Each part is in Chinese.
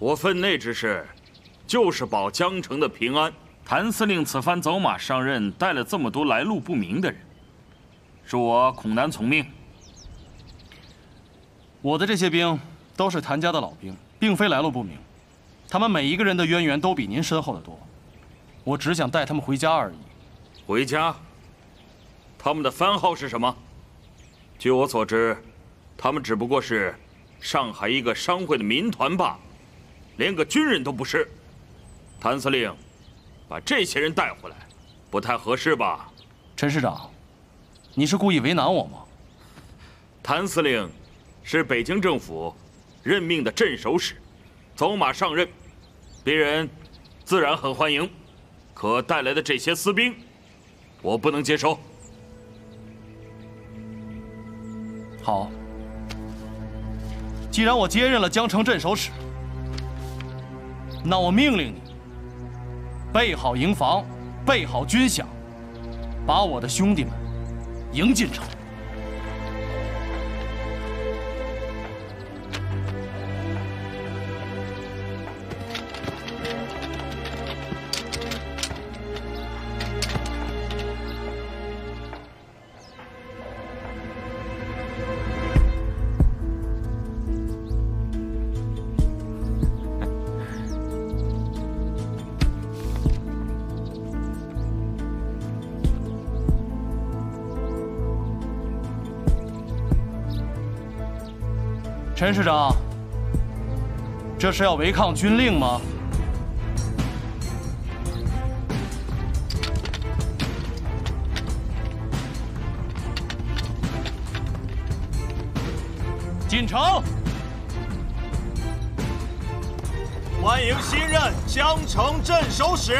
我分内之事，就是保江城的平安。谭司令此番走马上任，带了这么多来路不明的人，恕我恐难从命。我的这些兵都是谭家的老兵，并非来路不明，他们每一个人的渊源都比您深厚的多。我只想带他们回家而已。回家？他们的番号是什么？据我所知，他们只不过是上海一个商会的民团罢了，连个军人都不是。谭司令，把这些人带回来，不太合适吧？陈师长，你是故意为难我吗？谭司令是北京政府任命的镇守使，走马上任，别人自然很欢迎。可带来的这些私兵，我不能接收。好，既然我接任了江城镇守使，那我命令你备好营房，备好军饷，把我的兄弟们迎进城。陈师长，这是要违抗军令吗？进城！欢迎新任江城镇守使。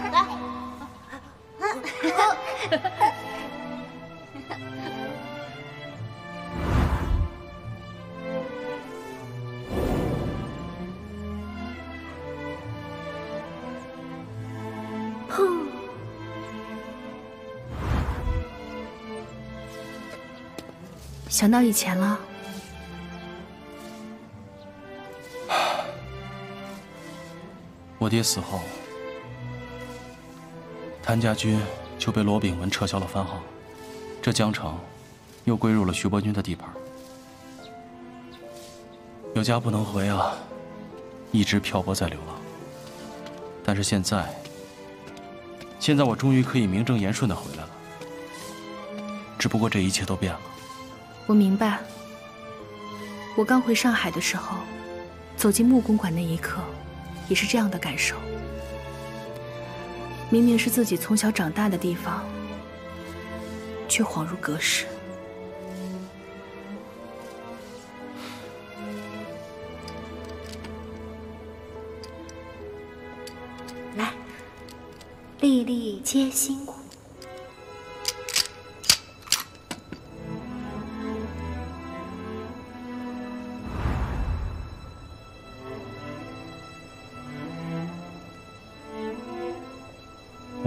来想到以前了。我爹死后，谭家军就被罗炳文撤销了番号，这江城又归入了徐伯钧的地盘。有家不能回啊，一直漂泊在流浪。但是现在，现在我终于可以名正言顺的回来了。只不过这一切都变了。我明白，我刚回上海的时候，走进木公馆那一刻，也是这样的感受。明明是自己从小长大的地方，却恍如隔世。来，粒粒皆辛苦。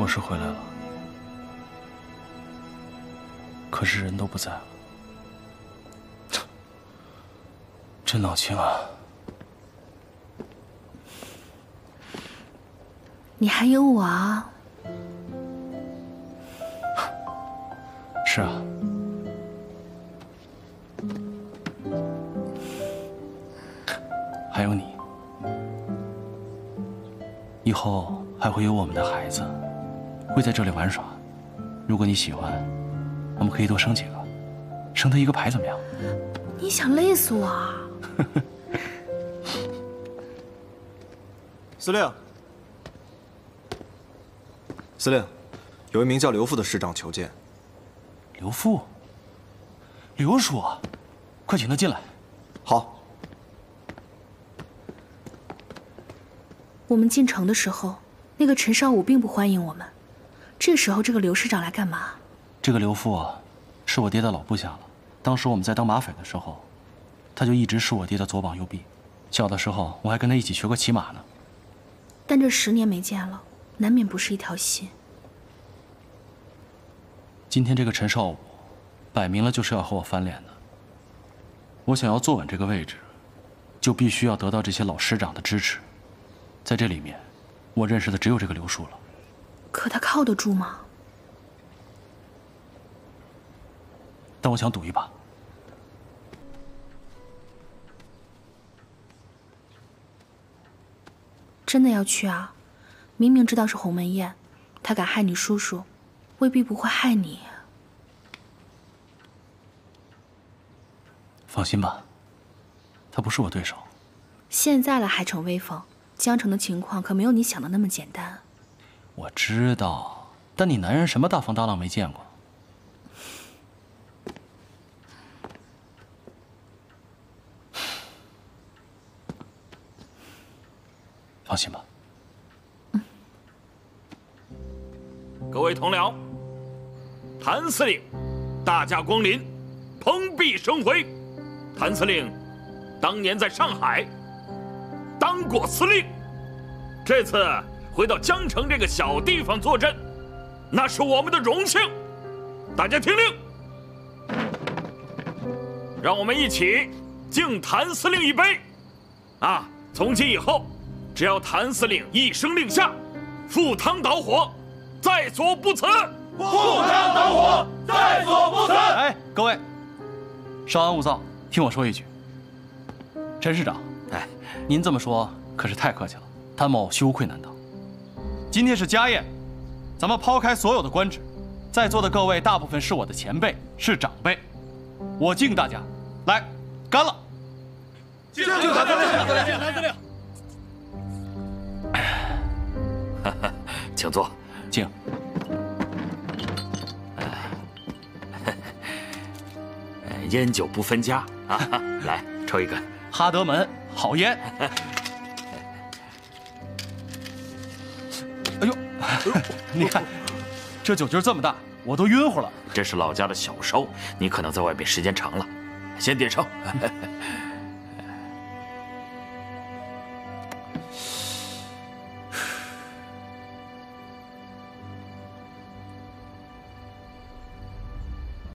是回来了，可是人都不在了，真闹心啊！你还有我啊！是啊，还有你，以后还会有我们的孩子。会在这里玩耍，如果你喜欢，我们可以多生几个，生他一个牌怎么样？你想累死我啊！司令，司令，有一名叫刘富的师长求见。刘富，刘叔，快请他进来。好。我们进城的时候，那个陈少武并不欢迎我们。这时候，这个刘师长来干嘛？这个刘富，是我爹的老部下了。当时我们在当马匪的时候，他就一直是我爹的左膀右臂。小的时候，我还跟他一起学过骑马呢。但这十年没见了，难免不是一条心。今天这个陈少武，摆明了就是要和我翻脸的。我想要坐稳这个位置，就必须要得到这些老师长的支持。在这里面，我认识的只有这个刘叔了。可他靠得住吗？但我想赌一把。真的要去啊？明明知道是鸿门宴，他敢害你叔叔，未必不会害你。放心吧，他不是我对手。现在了还逞威风？江城的情况可没有你想的那么简单。我知道，但你男人什么大风大浪没见过？放心吧。各位同僚，谭司令，大驾光临，蓬荜生辉。谭司令，当年在上海。当过司令，这次回到江城这个小地方坐镇，那是我们的荣幸。大家听令，让我们一起敬谭司令一杯。啊，从今以后，只要谭司令一声令下，赴汤蹈火，在所不辞。赴汤蹈火，在所不辞。哎，各位，稍安勿躁，听我说一句。陈市长。哎您这么说可是太客气了，谭某羞愧难当。今天是家宴，咱们抛开所有的官职，在座的各位大部分是我的前辈，是长辈，我敬大家，来，干了！敬敬谭司令，敬谭司令。请坐，敬。烟酒不分家啊，来抽一根，哈德门。好烟！你看，这酒劲这么大，我都晕乎了。这是老家的小烧，你可能在外面时间长了。先点上。